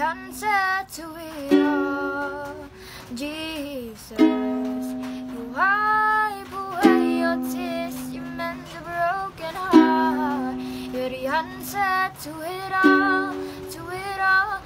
answer to it all. Jesus, you wipe away your tears, you mend the broken heart. You're the answer to it all, to it all.